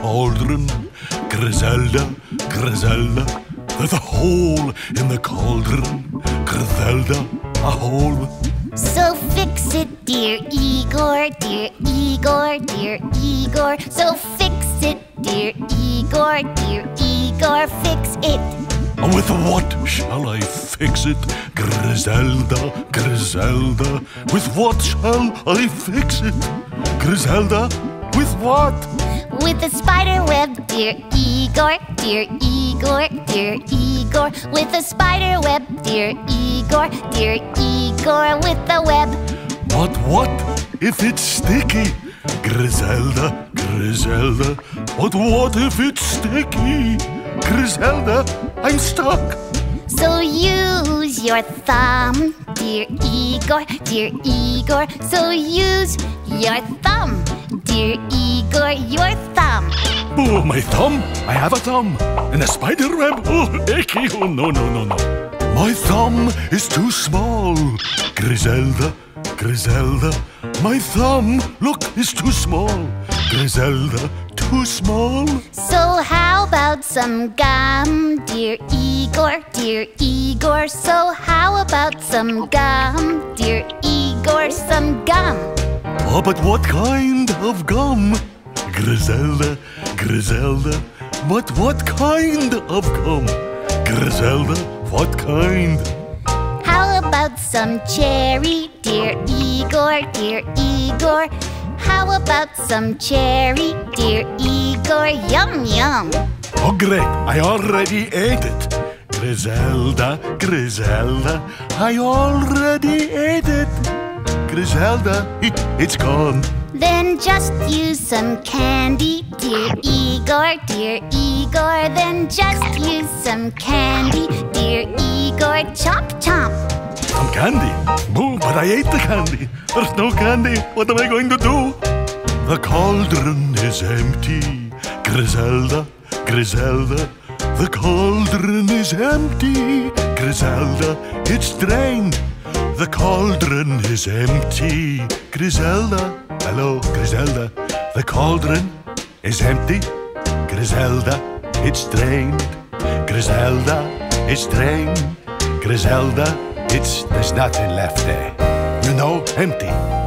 cauldron. Griselda, Griselda, there's a hole in the cauldron. Griselda, a hole. So fix it, dear Igor, dear Igor, dear Igor. So fix it, dear Igor, dear Igor, fix it. With what shall I fix it? Griselda, Griselda, with what shall I fix it? Griselda, with what? With a spider web, dear Igor, dear Igor, dear Igor. With a spider web, dear Igor, dear Igor. With the web. But what if it's sticky? Griselda, Griselda, but what if it's sticky? Griselda, I'm stuck. So use your thumb, dear Igor, dear Igor. So use your thumb, dear Igor, your thumb. Oh, my thumb! I have a thumb! And a spider web! Oh, icky! Oh, no, no, no, no. My thumb is too small. Griselda, Griselda, my thumb, look, is too small. Griselda, too small. So how about some gum, dear Igor, dear Igor? So how about some gum, dear Igor, some gum? Oh, but what kind of gum? Griselda, Griselda, but what kind of gum? Griselda, what kind? How about some cherry, dear Igor, dear Igor? How about some cherry, dear Igor? Yum, yum. Oh, great, I already ate it. Griselda, Griselda, I already ate it. Griselda, it, it's gone. Then just use some candy, dear Igor, dear Igor. Then just use some candy, dear Igor. Chop, chomp. Some candy. Boo, but I ate the candy. There's no candy. What am I going to do? The cauldron is empty. Griselda, Griselda. The cauldron is empty. Griselda, it's drained. The cauldron is empty. Griselda, hello, Griselda. The cauldron is empty. Griselda, it's drained. Griselda, it's drained. Griselda, it's there's nothing left there. You know, empty.